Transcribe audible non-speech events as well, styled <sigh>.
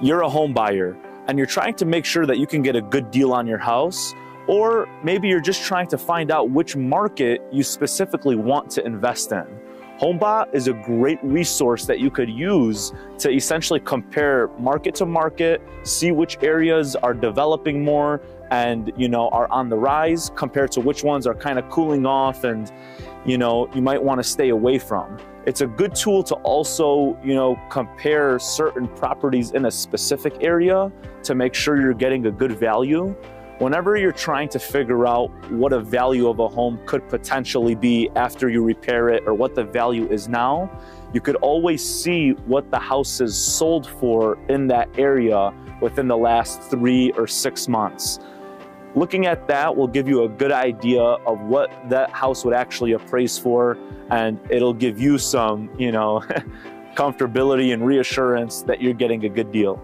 you're a home buyer and you're trying to make sure that you can get a good deal on your house, or maybe you're just trying to find out which market you specifically want to invest in. HomeBot is a great resource that you could use to essentially compare market to market, see which areas are developing more and you know are on the rise compared to which ones are kind of cooling off and you know you might want to stay away from. It's a good tool to also, you know, compare certain properties in a specific area to make sure you're getting a good value Whenever you're trying to figure out what a value of a home could potentially be after you repair it or what the value is now, you could always see what the house is sold for in that area within the last three or six months. Looking at that will give you a good idea of what that house would actually appraise for, and it'll give you some, you know, <laughs> comfortability and reassurance that you're getting a good deal.